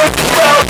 Well,